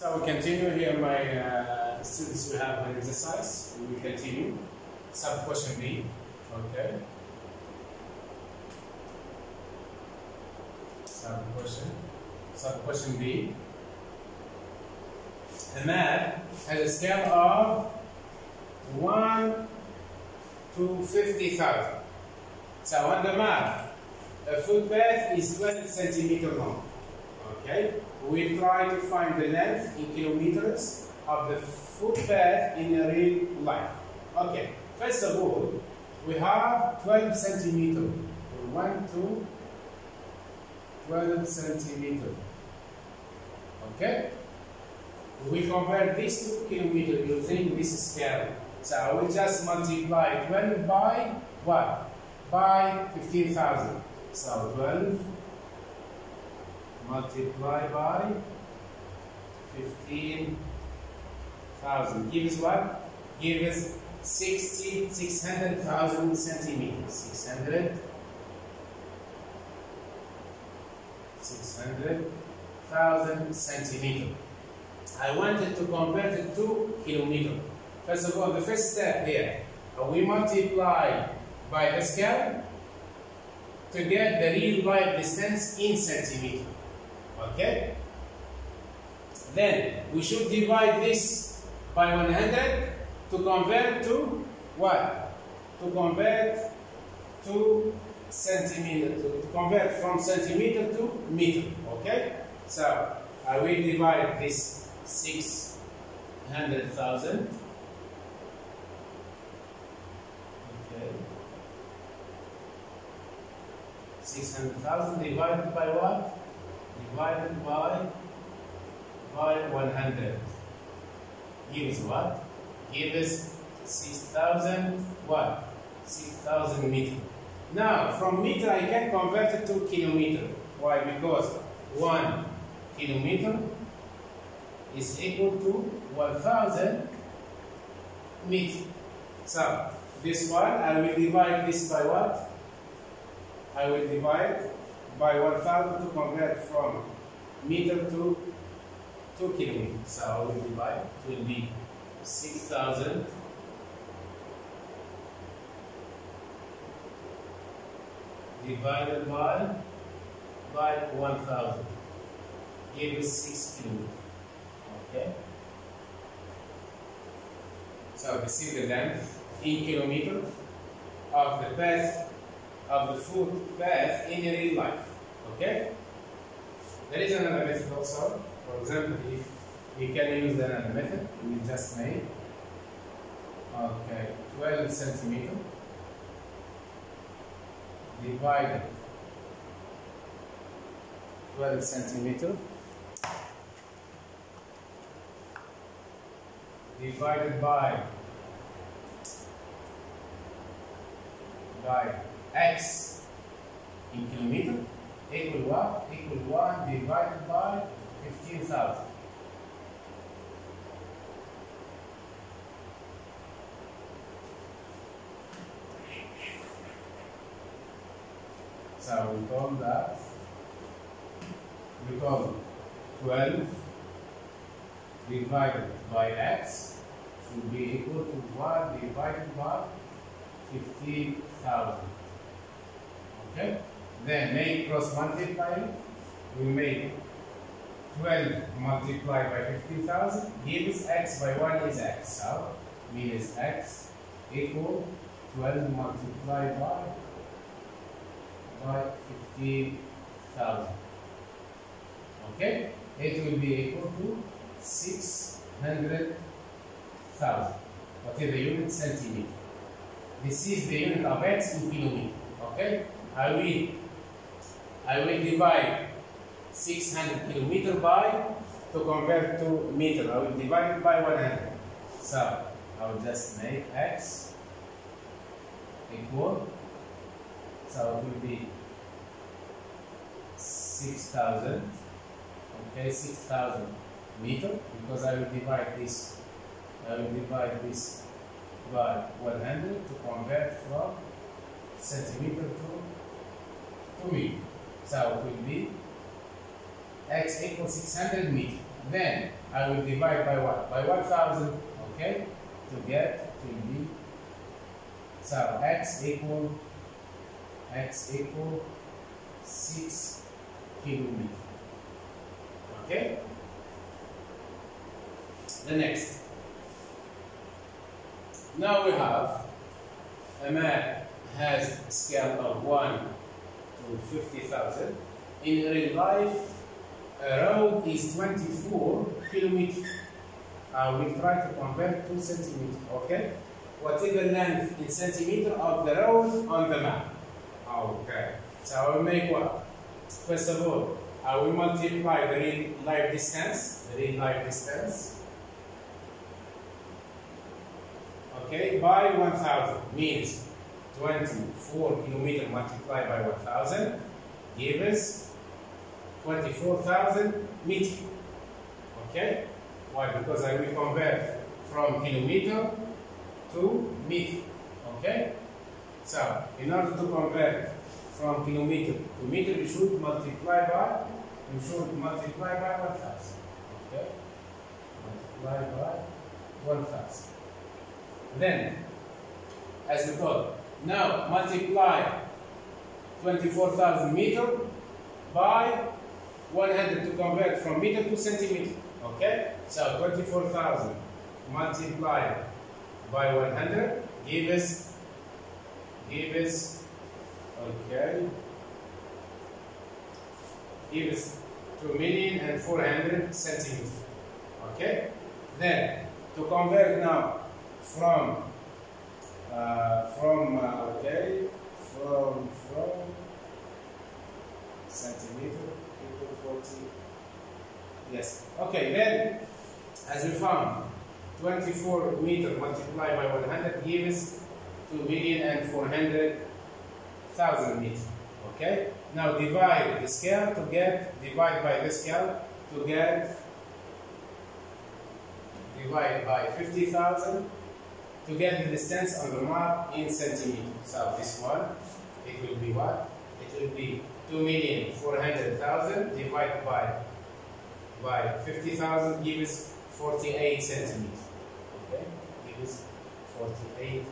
So we continue here, my uh, students, we have an exercise. We continue. Sub question B. Okay. Sub question. Sub question B. A man has a scale of 1 to 50,000. So on the map, a footpath is 12 centimeter long. Okay? We try to find the length in kilometers of the footpath in a real life. Okay, first of all, we have 12 centimeter. 1 2, 12 centimeter. Okay? We convert this to kilometer using this scale. So we just multiply 12 by what? By 15,000. So 12 multiply by 15,000 gives what? Gives 60, 600,000 centimeters. 600, 600,000 centimeters. I wanted to convert it to kilometer. First of all, the first step here, we multiply by the scale to get the real life distance in centimeter. Okay? Then we should divide this by 100 to convert to what? To convert to centimeter, to, to convert from centimeter to meter. Okay? So I will divide this 600,000. Okay. 600,000 divided by what? Divided by by 100 gives what? Gives 6,000 what? 6,000 meter. Now, from meter I can convert it to kilometer. Why? Because 1 kilometer is equal to 1,000 meter. So, this one, I will divide this by what? I will divide by 1000 to convert from meter to 2 kilometers. So I will divide, it will be 6000 divided by by 1000 give us 6 kilometers. Okay? So this is the length in kilometer of the path of the foot path in real life. Okay? There is another method also. For example, if we can use another method, we just made okay 12 centimeter divided 12 centimeter divided by by x in kilometer equal what? Equal 1 divided by 15,000. So we call that, we call 12 divided by x should be equal to 1 divided by 15,000. Okay? Then make cross multiply. We make 12 multiplied by 15,000 gives x by 1 is x. So means x equal 12 multiplied by by 15,000. Okay? It will be equal to 600,000. What is the unit centimeter? This is the unit of x in kilometer. Okay? I will I will divide 600 kilometer by to convert to meter. I will divide it by 100. So I will just make x equal. So it will be 6,000. Okay, 6,000 meter because I will divide this. I will divide this by 100 to convert from centimeter to to meter. So it will be x equals 600 meter. then I will divide by what? By 1000, okay? To get to be, so x equal, x equal 6 kilometer, okay? The next. Now we have a man has a scale of 1 to 50,000. In real life, a road is 24 kilometers. I will try to convert to centimeter, okay? Whatever length in centimeter of the road on the map. Okay. So I will make what? First of all, I will multiply the real life distance, the real life distance, okay, by 1000 means 24 kilometer multiplied by 1000 gives 24,000 meter. Okay? Why? Because I will convert from kilometer to meter. Okay? So, in order to convert from kilometer to meter, we should multiply by, you should multiply by 1000. Okay? Multiply by 1000. Then, as we thought, now multiply 24,000 meter by 100 to convert from meter to centimeter. Okay? So 24,000 multiplied by 100 gives gives okay gives 2 million and 400 centimeters. Okay? Then to convert now from uh, from uh, okay from from centimeter equal 40 yes okay then as we found 24 meter multiplied by 100 gives 2 million and 400 thousand meter okay? Now divide the scale to get divide by the scale to get divide by 50,000 to get the distance on the map in centimeters. So this one, it will be what? It will be 2,400,000 divided by by 50,000 gives 48 centimeters. Okay, gives 48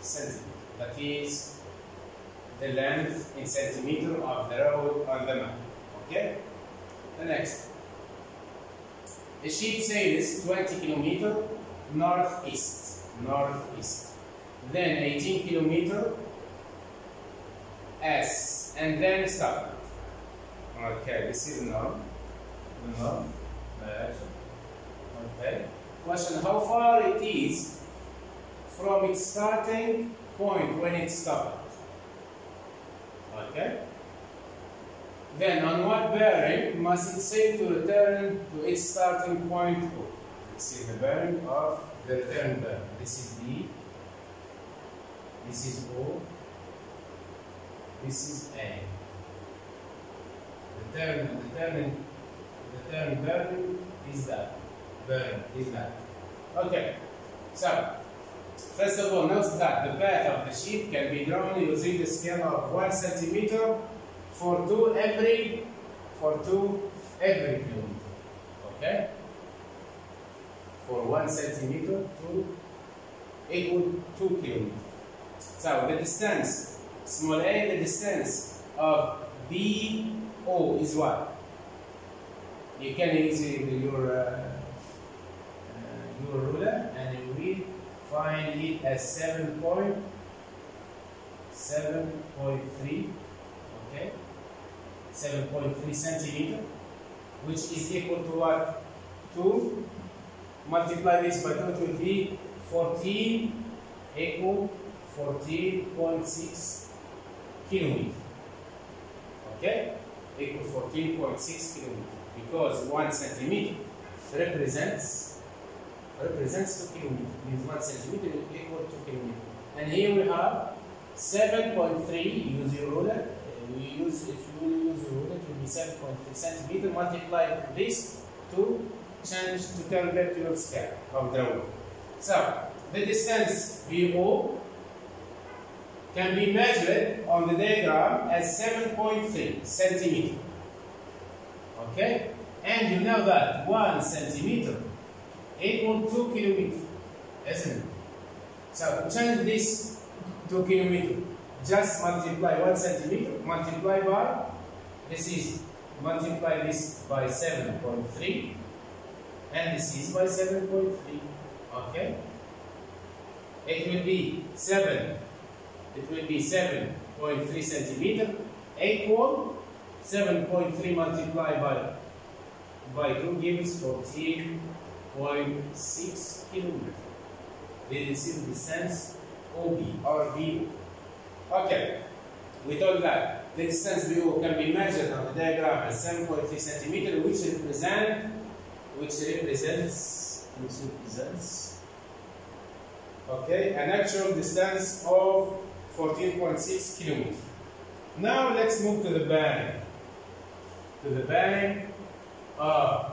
centimeters. That is the length in centimeter of the road on the map. Okay. The next. The ship sails 20 kilometer northeast northeast. Then 18 kilometer S and then stop. Okay, this is north. North direction. Okay. Question how far it is from its starting point when it stopped. Okay. Then on what bearing must it sail to return to its starting point? This is the bearing of the return bearing. Uh, this is B. This is O. This is A. The turn, the turn bearing is that. Bearing is that. Okay. So, first of all, note that the path of the sheep can be drawn using the scale of one centimeter for two every for two every kilometer. Okay? For one centimeter to equal two kilometers. So the distance, small a, the distance of BO is what? You can use your uh, uh, your ruler and you will find it as 7.7.3 okay 7.3 centimeter which is equal to what 2 multiply this by 2 it will be 14 equal 14.6 kilometer. Okay? Equal 14.6 kilometer. Because 1 centimeter represents represents 2 kilometers means 1 centimeter equal to kilometer. And here we have 7.3 use your ruler. Uh, we use if you use your ruler it will be 7.3 centimeter. Multiply this to change to turn back to your scale of the ruler so the distance VO can be measured on the diagram as 7.3 centimeter. Okay? And you know that one centimeter equal two kilometers, isn't it? So to change this to kilometer, just multiply one centimeter, multiply by, this is, multiply this by 7.3, and this is by 7.3, okay? It will be 7, it will be 7.3 centimeter equal 7.3 multiplied by by 2 gives 14.6 kilometer This is the distance OB or BO. Okay, we told that the distance BO can be measured on the diagram as 7.3 centimeter, which represent which represents which represents okay an actual distance of 14.6 kilometers. Now let's move to the bearing. To the bearing of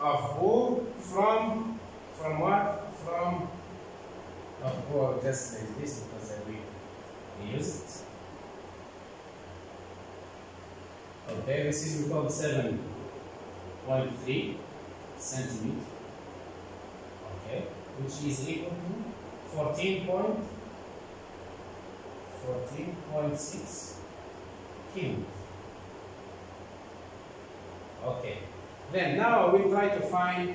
of O from from what? From of O just like this because I will use it. Okay, this is we call seven point three centimeter. Okay, which is equal to fourteen point 14.6 kilos. Okay. Then now we try to find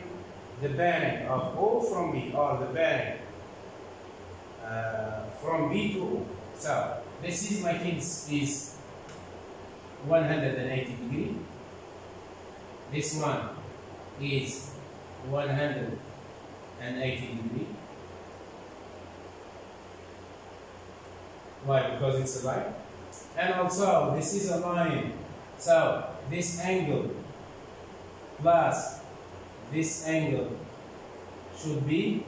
the bearing of O from B or the bearing uh, from B to O. So this is my kids is 180 degree. This one is 180 degree. Why? Because it's a line. And also, this is a line. So, this angle plus this angle should be,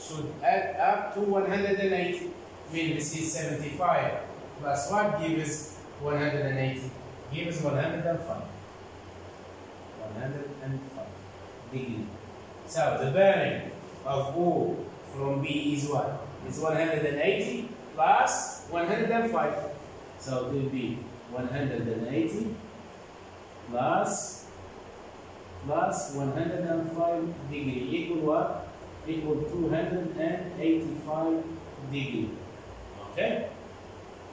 should add up to 180. Mean this is 75 plus what gives 180? Gives 105. 105 degree. So, the bearing of O from B is what? It's 180 plus 105. So it will be 180 plus plus 105 degree equal what? Equal 285 degree. Okay?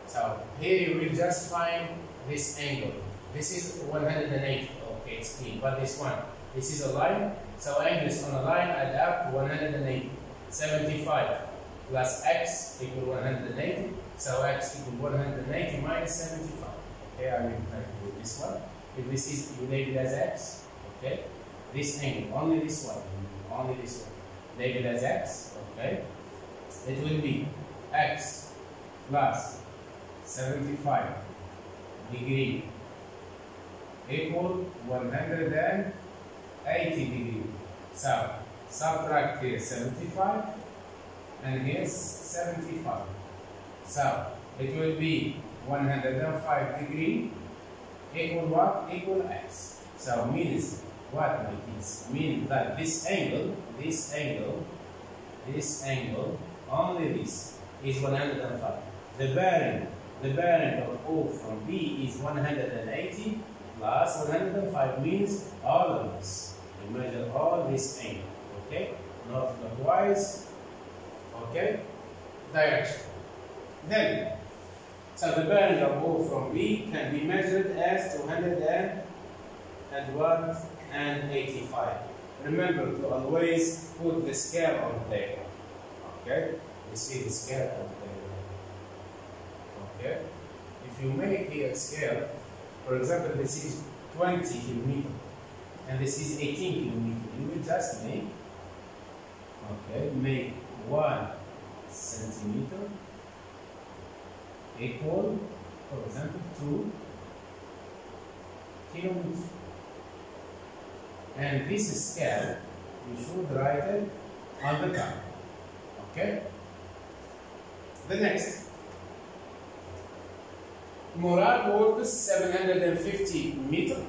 So here you will just find this angle. This is 180. Okay, it's clean. But this one, this is a line. So angles on a line add up 180. 75 plus x equal 180. So x equal 180 minus 75. Okay, I will do this one. If this is, you as x. Okay, this angle, only this one, only this one. Label as x. Okay, it will be x plus 75 degree equal 180 degree. So subtract here 75 and here's 75. So it will be 105 degree equal what? Equal x. So means what my kids? Means that this angle, this angle, this angle, only this is 105. The bearing, the bearing of O from B is 180 plus 105 means all of this. We measure all this angle, okay? Not clockwise, okay? Direction. Then, so the bearing of O from B can be measured as 200 and, and what? And 85. Remember to always put the scale on the table. Okay? You see the scale on the table. Okay? If you make here scale, for example, this is 20 kilometer and this is 18 kilometer, you will just make, okay, make one centimeter equal, for example, 2 kilometers. And this scale, you should write it on the top. Okay? The next. Murad works 750 meter.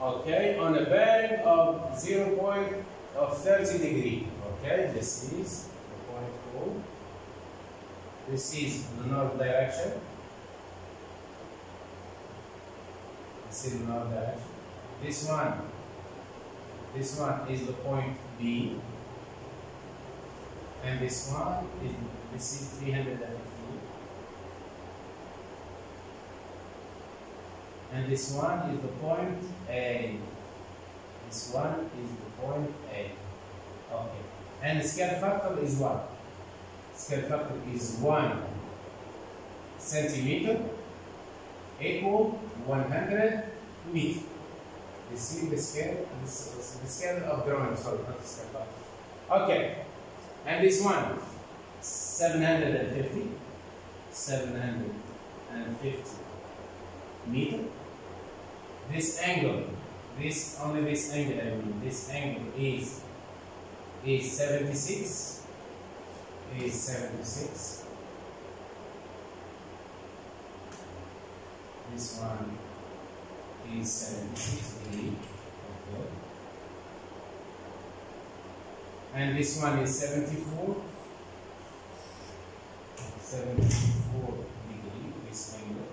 Okay, on a bearing of 0 point of 30 degree. Okay, this is the point O. This is the north direction. This is the north direction. this one, this one is the point B, and this one is this is 350, and this one is the point A. This one is the point A. Okay, and the scale factor is what? Scale factor is one centimeter equal 100 meter. You see the scale, the scale of drawing, sorry, not the scale. Factor. Okay, and this one, 750, 750 meter. This angle, this only this angle, I mean, this angle is is 76, is 76. This one is 76 degree. Okay. And this one is 74. 74 degree, this angle.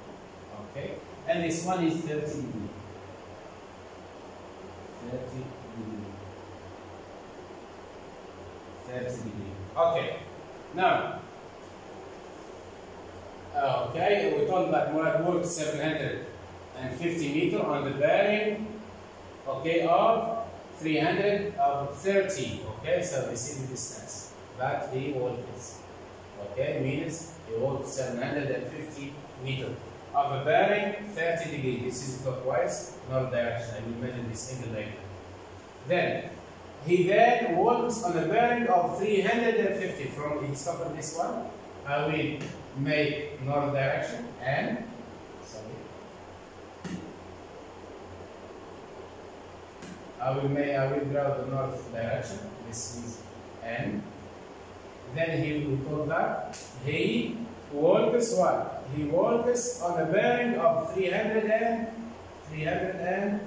Okay. And this one is 30 degree. 30 degree. 30 degree. Okay. Now, uh, okay, we told that Murad worked 750 meter on the bearing, okay, of 330, okay, so this is the distance that he worked, okay, means he worked 750 meter of a bearing 30 degree, this is clockwise, north direction, I will measure this angle later. Then, he then works on a bearing of 350 from, he stopped on this one, uh, I will make north direction and sorry. I will make I will draw the north direction. This is N. Then he will call that he works what? He works on a bearing of 300 and 300 and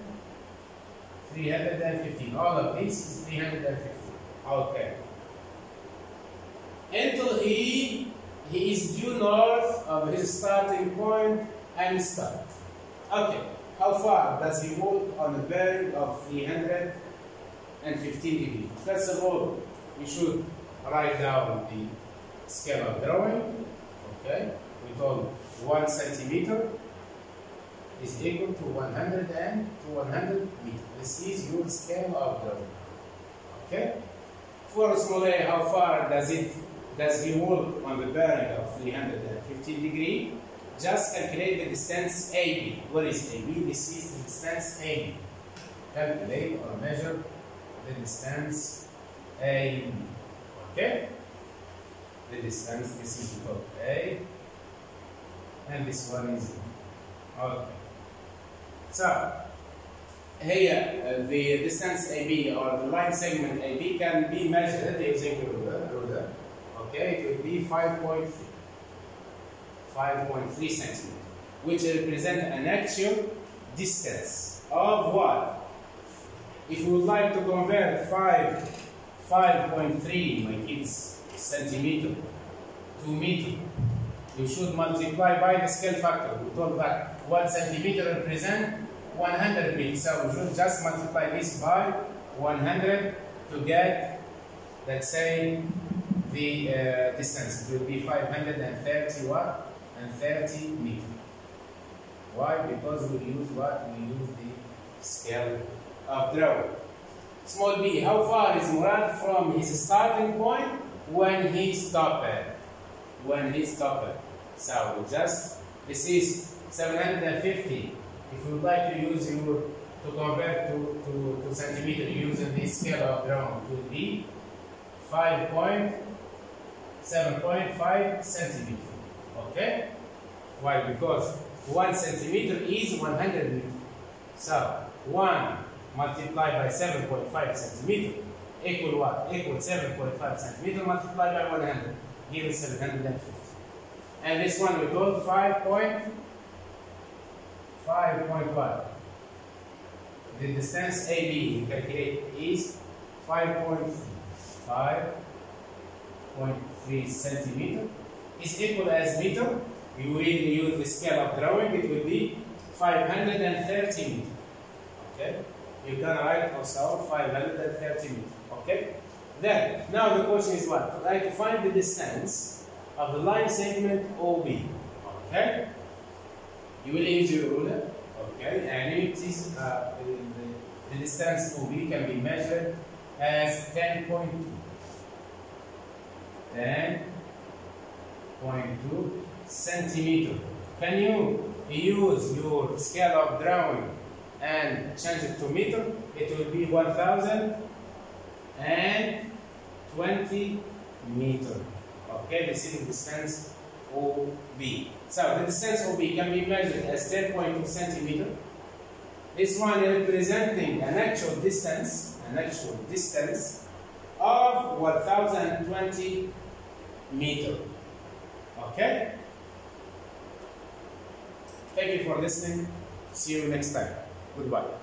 315 all of this is 350 okay until he he is due north of his starting point and start. Okay, how far does he walk on a bearing of 315 degrees? First of all, we should write down the scale of drawing. Okay, we told one centimeter is equal to 100 and to 100 meters. This is your scale of drawing. Okay, for a, how far does it does he work on the bearing of 315 degree? Just calculate the distance AB. What is AB? This is the distance AB. Calculate or measure the distance AB. Okay? The distance, this is called A. And this one is Okay. So, here uh, the distance AB or the line segment AB can be measured using ruler. ruler okay, it will be 5.3, 5.3 centimeter, which represent an actual distance of what? If you would like to convert 5, 5.3, my kids, centimeter to meter, you should multiply by the scale factor. We told that 1 centimeter represent 100 meters. So we should just multiply this by 100 to get, let's say, the uh, distance. It will be 530 what? And 30 meter. Why? Because we use what? We use the scale of drawing. Small b, how far is Murad from his starting point when he stopped? When he stopped. So we just, this is 750. If you would like to use your, to convert to, to, to centimeter using this scale of drawing, it will be 5 point 7.5 centimeter. Okay? Why? Because 1 centimeter is 100 meter. So, 1 multiplied by 7.5 centimeter equal what? Equal 7.5 centimeter multiplied by 100 gives 750. And this one we call 5 point 5.1. The distance AB we calculate is 5.5 0.3 centimeter is equal as meter. We will use the scale of drawing, it will be 530 meter. Okay? You can write also 530 meters. Okay? Then, now the question is what? Try to find the distance of the line segment OB. Okay? You will use your ruler. Okay? And it is uh, the, the distance OB can be measured as 10.2. 10.2 centimeter. Can you use your scale of drawing and change it to meter? It will be 1020 meter. Okay, this is the distance OB. So the distance OB can be measured as 10.2 centimeter. This one representing an actual distance, an actual distance of 1020 meter. Okay? Thank you for listening. See you next time. Goodbye.